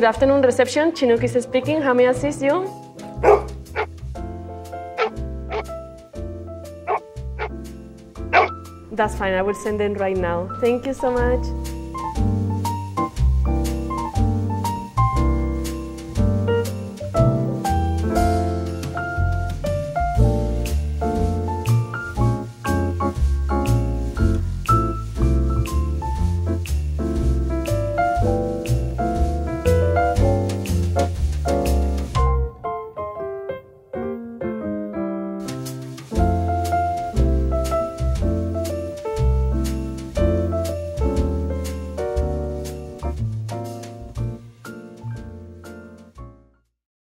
Good afternoon, reception. Chinook is speaking. How may I assist you? That's fine. I will send them right now. Thank you so much.